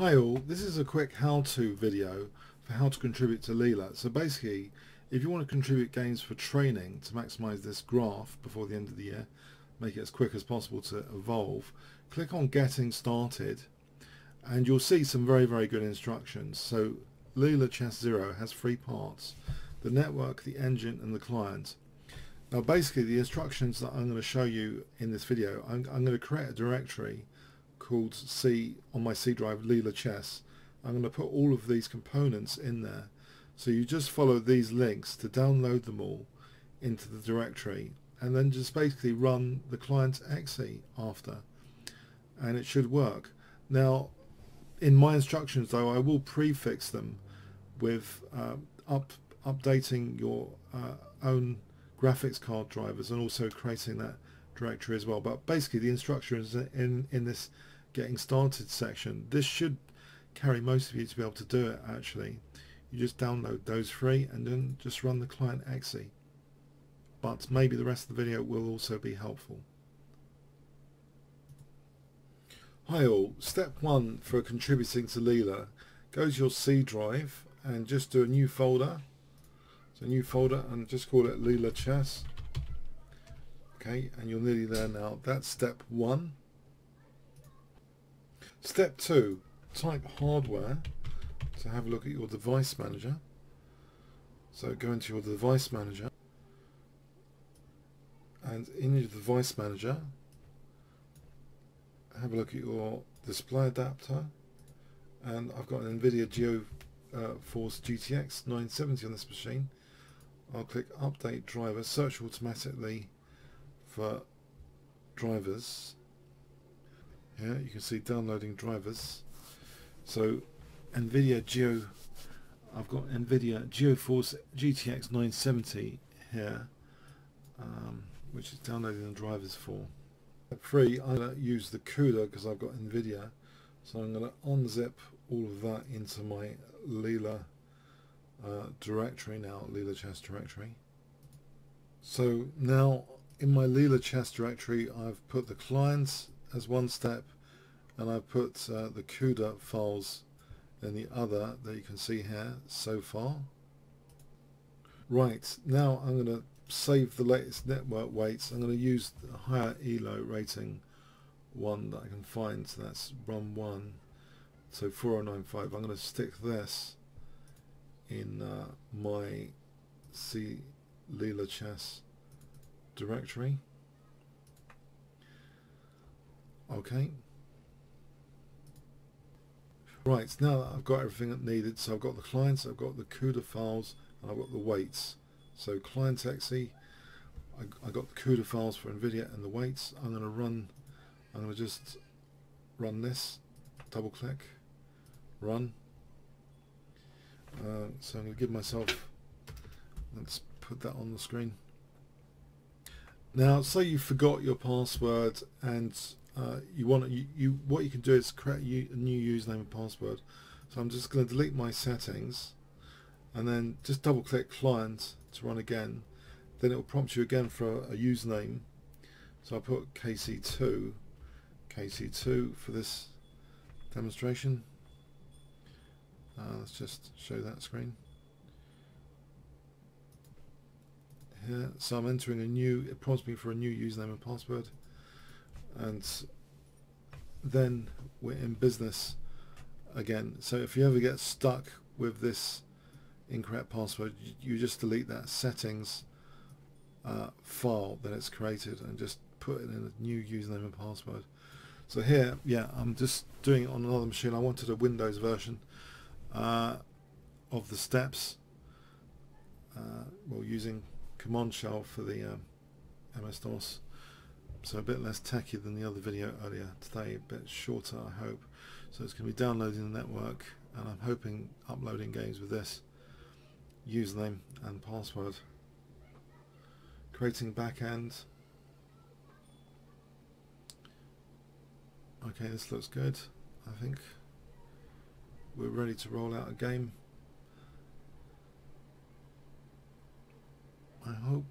Hi all, this is a quick how-to video for how to contribute to Leela. So basically, if you want to contribute games for training to maximize this graph before the end of the year, make it as quick as possible to evolve, click on getting started and you'll see some very very good instructions. So Leela Chess Zero has three parts, the network, the engine and the client. Now basically the instructions that I'm going to show you in this video, I'm, I'm going to create a directory called C on my C drive Leela Chess. I'm going to put all of these components in there. So you just follow these links to download them all into the directory and then just basically run the client exe after and it should work. Now in my instructions though I will prefix them with uh, up updating your uh, own graphics card drivers and also creating that directory as well but basically the instructions in in this getting started section. This should carry most of you to be able to do it actually. You just download those free and then just run the client exe. But maybe the rest of the video will also be helpful. Hi all, step one for contributing to Leela. Go to your C drive and just do a new folder. So a new folder and just call it Leela Chess. Okay, and you're nearly there now. That's step one. Step 2. Type hardware to have a look at your device manager. So go into your device manager and in your device manager have a look at your display adapter and I've got an NVIDIA GeForce uh, GTX 970 on this machine. I'll click update driver, search automatically for drivers here. You can see downloading drivers. So NVIDIA Geo I've got NVIDIA GeForce GTX 970 here um, which is downloading the drivers for. Free I'm going to use the CUDA because I've got NVIDIA. So I'm going to unzip all of that into my Leela uh, directory now Leela chess directory. So now in my Leela chess directory I've put the clients as one step and I've put uh, the CUDA files in the other that you can see here so far. Right, now I'm going to save the latest network weights. I'm going to use the higher ELO rating one that I can find, so that's run 1, so 4095. I'm going to stick this in uh, my C Leela chess directory. Okay. Right, now I've got everything that needed, so I've got the clients, I've got the CUDA files, and I've got the weights. So client exe, I, I got the CUDA files for NVIDIA and the weights. I'm going to run, I'm going to just run this, double click, run. Uh, so I'm going to give myself, let's put that on the screen. Now, say you forgot your password and uh, you want you, you what you can do is create a new username and password. So I'm just going to delete my settings and then just double click client to run again. Then it will prompt you again for a, a username. So I put KC2 KC2 for this demonstration. Uh, let's just show that screen. Here so I'm entering a new it prompts me for a new username and password and then we're in business again. So if you ever get stuck with this incorrect password you just delete that settings uh, file that it's created and just put in a new username and password. So here yeah I'm just doing it on another machine. I wanted a Windows version uh, of the steps uh, well using command shell for the um, MS-DOS so a bit less techy than the other video earlier today, a bit shorter I hope. So it's going to be downloading the network and I'm hoping uploading games with this username and password. Creating backend. Okay, this looks good. I think we're ready to roll out a game. I hope.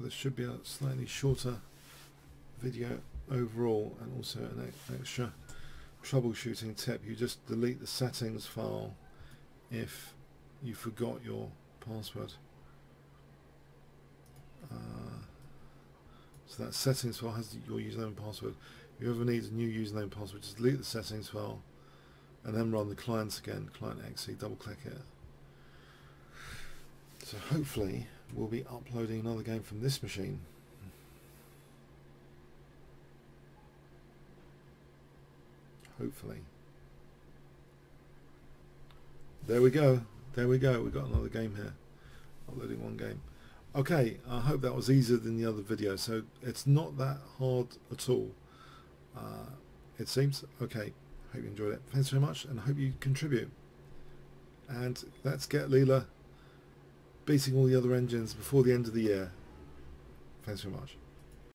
This should be a slightly shorter video overall and also an extra troubleshooting tip. You just delete the settings file if you forgot your password. Uh, so that settings file has your username and password. If you ever need a new username and password just delete the settings file and then run the clients again client exe double click it. So hopefully we'll be uploading another game from this machine hopefully. There we go. There we go. We've got another game here. Uploading one game. Okay, I hope that was easier than the other video. So it's not that hard at all. Uh, it seems. Okay, hope you enjoyed it. Thanks very much and hope you contribute. And let's get Leela beating all the other engines before the end of the year. Thanks very much.